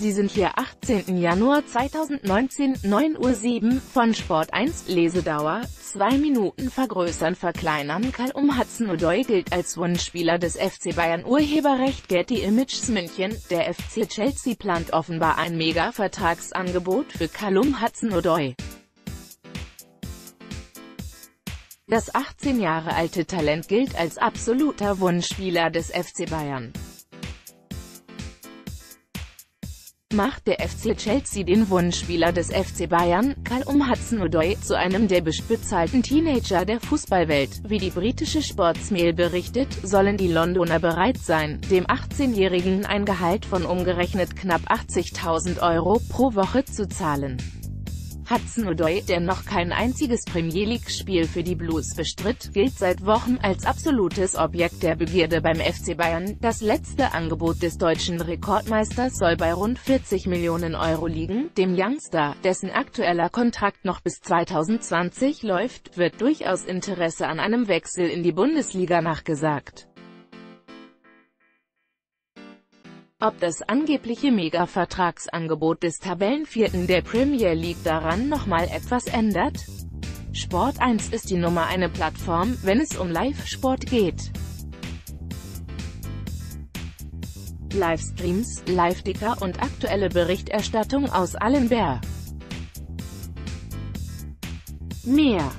Sie sind hier 18. Januar 2019, 9.07 Uhr, von Sport 1, Lesedauer, 2 Minuten vergrößern verkleinern Callum Hudson-Odoi gilt als Wunschspieler des FC Bayern Urheberrecht Getty Images München, der FC Chelsea plant offenbar ein Mega-Vertragsangebot für Callum Hudson-Odoi. Das 18 Jahre alte Talent gilt als absoluter Wunschspieler des FC Bayern. Macht der FC Chelsea den Wunschspieler des FC Bayern, Callum Hudson-Odoi, zu einem der bestbezahlten Teenager der Fußballwelt. Wie die britische Sportsmail berichtet, sollen die Londoner bereit sein, dem 18-Jährigen ein Gehalt von umgerechnet knapp 80.000 Euro pro Woche zu zahlen. Hudson-Odoi, der noch kein einziges Premier League-Spiel für die Blues bestritt, gilt seit Wochen als absolutes Objekt der Begierde beim FC Bayern. Das letzte Angebot des deutschen Rekordmeisters soll bei rund 40 Millionen Euro liegen. Dem Youngster, dessen aktueller Kontrakt noch bis 2020 läuft, wird durchaus Interesse an einem Wechsel in die Bundesliga nachgesagt. Ob das angebliche Mega-Vertragsangebot des Tabellenvierten der Premier League daran nochmal etwas ändert? Sport 1 ist die Nummer eine Plattform, wenn es um Live-Sport geht. Livestreams, Live-Dicker und aktuelle Berichterstattung aus allen Bär. Mehr